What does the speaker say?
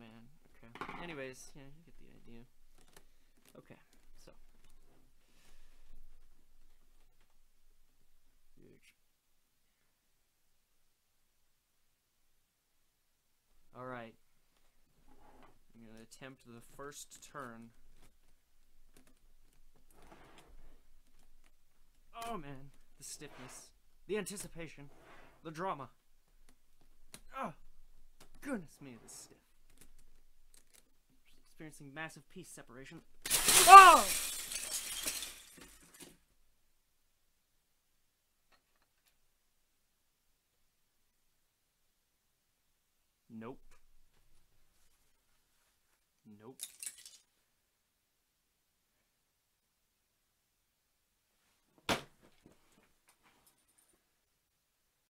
man. Okay. Anyways, yeah, you get the idea. Okay, so. Huge. Alright. I'm gonna attempt the first turn. Oh man, the stiffness, the anticipation, the drama. Oh, goodness me, this stiff. Experiencing massive piece separation. Oh! Nope. Nope.